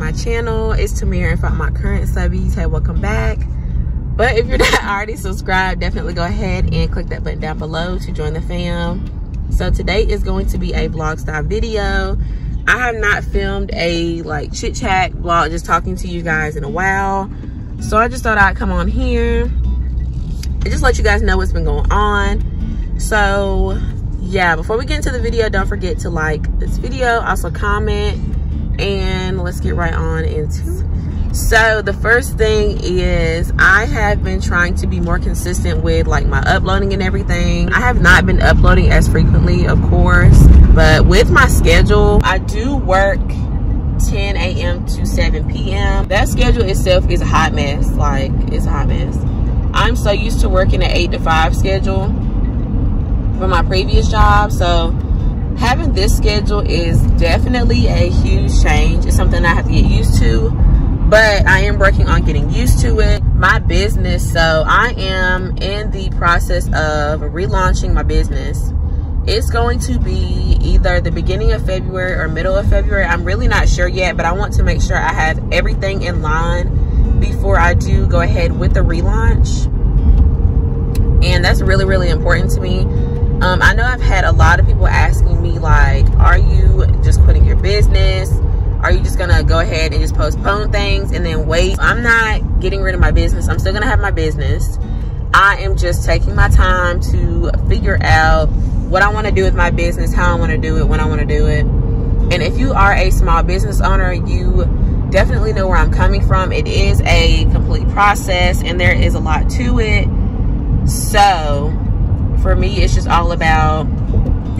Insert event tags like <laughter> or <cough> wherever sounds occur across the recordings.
my channel. It's Timera. If I'm my current subbies, hey, welcome back. But if you're not <laughs> already subscribed, definitely go ahead and click that button down below to join the fam. So today is going to be a vlog style video. I have not filmed a like chit chat vlog, just talking to you guys in a while. So I just thought I'd come on here and just let you guys know what's been going on. So yeah, before we get into the video, don't forget to like this video, also comment, and let's get right on into it. So the first thing is I have been trying to be more consistent with like my uploading and everything. I have not been uploading as frequently, of course, but with my schedule, I do work 10 a.m. to 7 p.m. That schedule itself is a hot mess. Like, it's a hot mess. I'm so used to working an 8 to 5 schedule from my previous job. So, having this schedule is definitely a huge change. It's something I have to get used to. But I am working on getting used to it. My business, so I am in the process of relaunching my business it's going to be either the beginning of February or middle of February. I'm really not sure yet, but I want to make sure I have everything in line before I do go ahead with the relaunch. And that's really, really important to me. Um, I know I've had a lot of people me like, are you just quitting your business? Are you just gonna go ahead and just postpone things and then wait? I'm not getting rid of my business. I'm still gonna have my business. I am just taking my time to figure out what I want to do with my business, how I want to do it, when I want to do it. And if you are a small business owner, you definitely know where I'm coming from. It is a complete process and there is a lot to it. So for me, it's just all about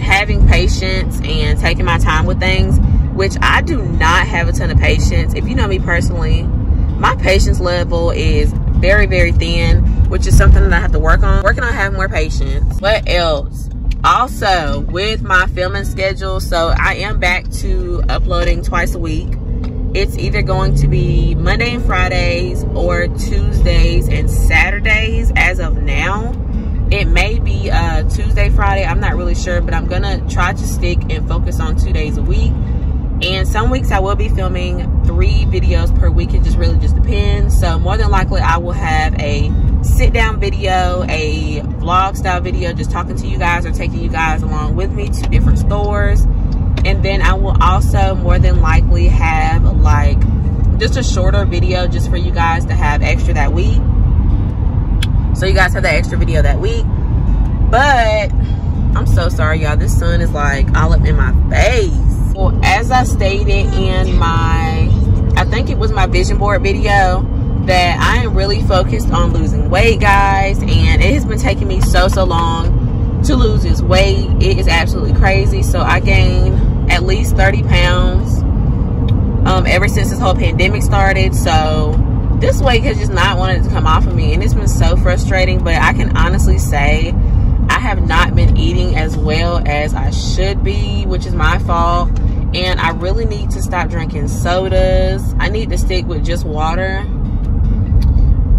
having patience and taking my time with things, which I do not have a ton of patience. If you know me personally, my patience level is very, very thin, which is something that I have to work on. Working on having more patience. What else? also with my filming schedule so i am back to uploading twice a week it's either going to be monday and fridays or tuesdays and saturdays as of now it may be uh, tuesday friday i'm not really sure but i'm gonna try to stick and focus on two days a week and some weeks i will be filming three videos per week it just really just depends so more than likely i will have a sit down video, a vlog style video, just talking to you guys or taking you guys along with me to different stores. And then I will also more than likely have like just a shorter video just for you guys to have extra that week. So you guys have that extra video that week. But I'm so sorry, y'all. This sun is like all up in my face. Well, as I stated in my, I think it was my vision board video, that I am really focused on losing weight, guys. And it has been taking me so, so long to lose this weight. It is absolutely crazy. So I gained at least 30 pounds um, ever since this whole pandemic started. So this weight has just not wanted to come off of me. And it's been so frustrating. But I can honestly say I have not been eating as well as I should be, which is my fault. And I really need to stop drinking sodas. I need to stick with just water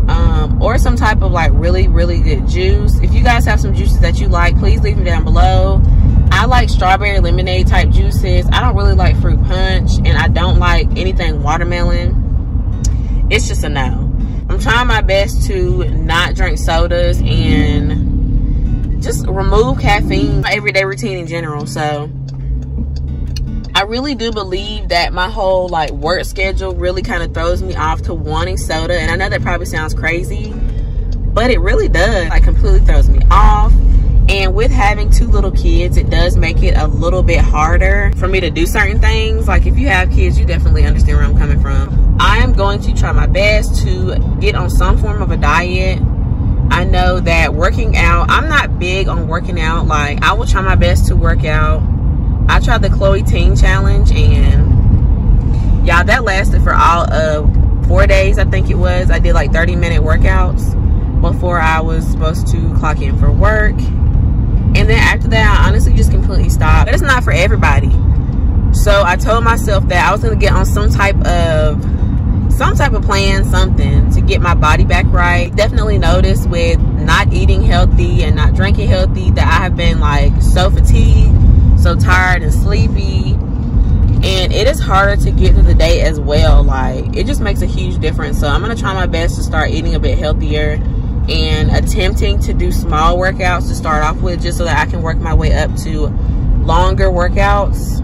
um, or some type of like really really good juice if you guys have some juices that you like please leave them down below i like strawberry lemonade type juices i don't really like fruit punch and i don't like anything watermelon it's just a no i'm trying my best to not drink sodas and just remove caffeine my everyday routine in general so I really do believe that my whole like work schedule really kind of throws me off to wanting soda. And I know that probably sounds crazy, but it really does. Like completely throws me off. And with having two little kids, it does make it a little bit harder for me to do certain things. Like if you have kids, you definitely understand where I'm coming from. I am going to try my best to get on some form of a diet. I know that working out, I'm not big on working out. Like I will try my best to work out I tried the Chloe Ting Challenge and y'all that lasted for all of four days I think it was. I did like 30 minute workouts before I was supposed to clock in for work. And then after that I honestly just completely stopped. But it's not for everybody. So I told myself that I was gonna get on some type of some type of plan, something to get my body back right. Definitely noticed with not eating healthy and not drinking healthy that I have been like so fatigued so tired and sleepy. And it is harder to get through the day as well. Like it just makes a huge difference. So i'm gonna try my best to start eating a bit healthier and attempting to do small workouts to start off with just so that i can work my way up to longer workouts.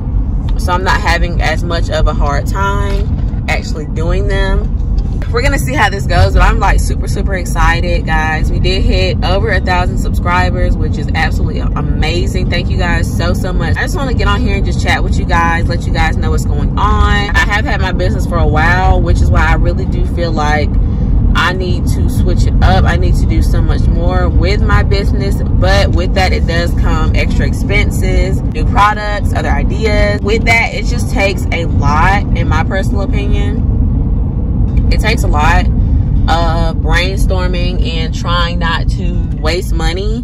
So i'm not having as much of a hard time we're gonna see how this goes but i'm like super super excited guys we did hit over a thousand subscribers which is absolutely amazing thank you guys so so much i just want to get on here and just chat with you guys let you guys know what's going on i have had my business for a while which is why i really do feel like I need to switch it up. I need to do so much more with my business. But with that, it does come extra expenses, new products, other ideas. With that, it just takes a lot, in my personal opinion it takes a lot of brainstorming and trying not to waste money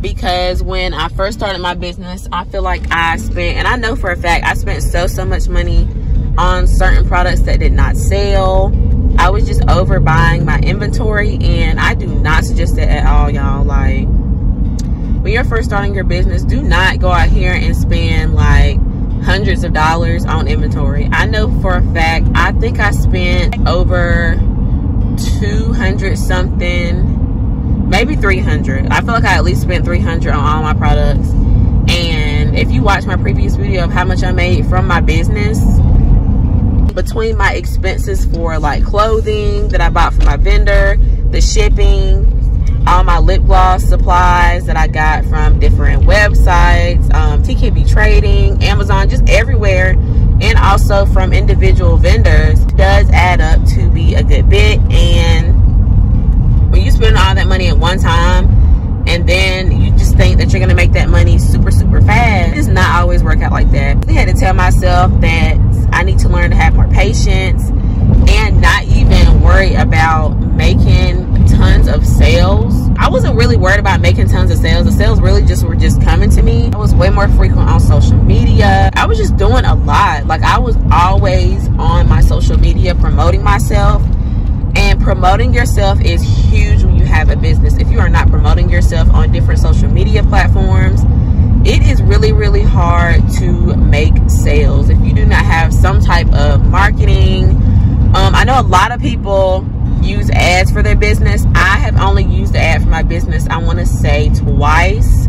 because when I first started my business, I feel like I spent, and I know for a fact, I spent so, so much money on certain products that did not sell. I was just overbuying my inventory and I do not suggest that at all, y'all. Like, when you're first starting your business, do not go out here and spend like hundreds of dollars on inventory. I know for a fact, I think I spent over 200 something, maybe 300. I feel like I at least spent 300 on all my products. And if you watch my previous video of how much I made from my business, between my expenses for like clothing that I bought from my vendor, the shipping, all my lip gloss supplies that I got from different websites, um, TKB Trading, Amazon, just everywhere, and also from individual vendors does add up to be a good bit. And when you spend all that money at one time, and then you just think that you're gonna make that money super, super fast, it does not always work out like that. I had to tell myself that I need to learn to have more patience and not even worry about making tons of sales. I wasn't really worried about making tons of sales. The sales really just were just coming to me. I was way more frequent on social media. I was just doing a lot. Like I was always on my social media promoting myself. And promoting yourself is huge when you have a business. If you are not promoting yourself on different social media platforms, it is really, really hard to make sales if you do not have some type of marketing. Um, I know a lot of people use ads for their business. I have only used the ad for my business, I want to say twice.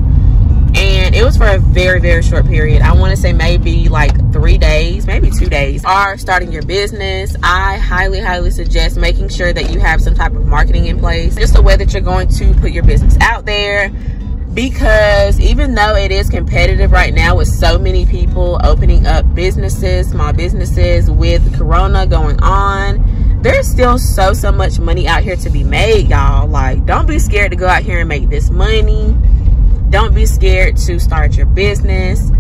And it was for a very, very short period. I want to say maybe like three days, maybe two days. Are starting your business, I highly, highly suggest making sure that you have some type of marketing in place. Just the way that you're going to put your business out there because even though it is competitive right now with so many people opening up businesses, small businesses with Corona going on, there's still so so much money out here to be made y'all. Like don't be scared to go out here and make this money. Don't be scared to start your business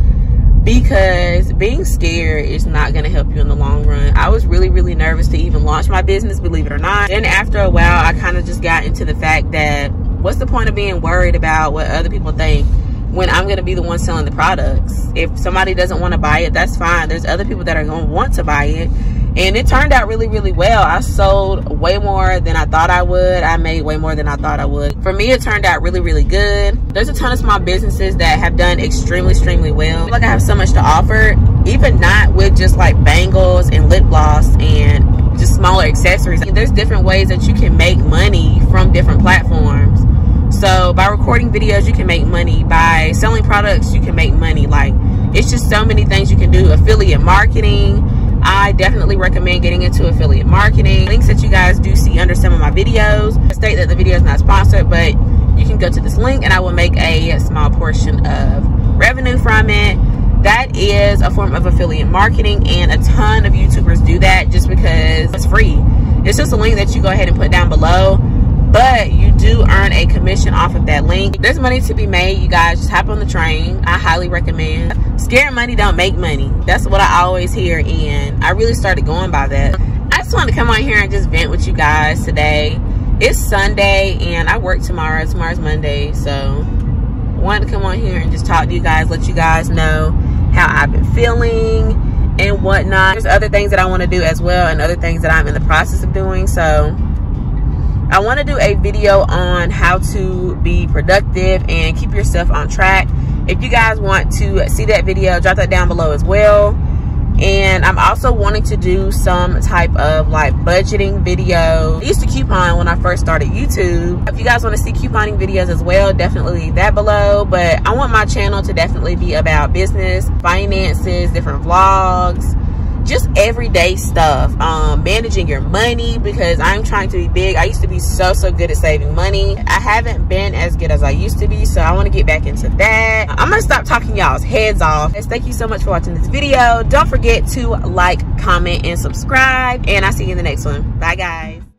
because being scared is not going to help you in the long run. I was really really nervous to even launch my business believe it or not. And after a while i kind of just got into the fact that what's the point of being worried about what other people think when I'm going to be the one selling the products. If somebody doesn't want to buy it, that's fine. There's other people that are going to want to buy it. And it turned out really really well. I sold way more than i thought i would. I made way more than i thought i would. For me it turned out really really good. There's a ton of small businesses that have done extremely extremely well. I like i have so much to offer even not with just like bangles and lip gloss and just smaller accessories. There's different ways that you can make money from different platforms so by recording videos you can make money by selling products you can make money like it's just so many things you can do affiliate marketing I definitely recommend getting into affiliate marketing. Links that you guys do see under some of my videos state that the video is not sponsored, but you can go to this link and I will make a small portion of revenue from it. That is a form of affiliate marketing and a ton of YouTubers do that just because it's free. It's just a link that you go ahead and put down below but you do earn a commission off of that link. There's money to be made, you guys. Just hop on the train. I highly recommend. Scared money don't make money. That's what I always hear, and I really started going by that. I just wanted to come on here and just vent with you guys today. It's Sunday, and I work tomorrow. Tomorrow's Monday, so I wanted to come on here and just talk to you guys, let you guys know how I've been feeling and whatnot. There's other things that I want to do as well, and other things that I'm in the process of doing, so I want to do a video on how to be productive and keep yourself on track. If you guys want to see that video, drop that down below as well. and I'm also wanting to do some type of like budgeting video. I used to coupon when I first started YouTube. If you guys want to see couponing videos as well, definitely leave that below. But I want my channel to definitely be about business, finances, different vlogs, just everyday stuff. Um managing your money because i'm trying to be big. I used to be so so good at saving money. I haven't been as good as i used to be so i want to get back into that. I'm gonna stop talking y'all's heads off. Thank you so much for watching this video. Don't forget to like comment and subscribe and i'll see you in the next one. Bye guys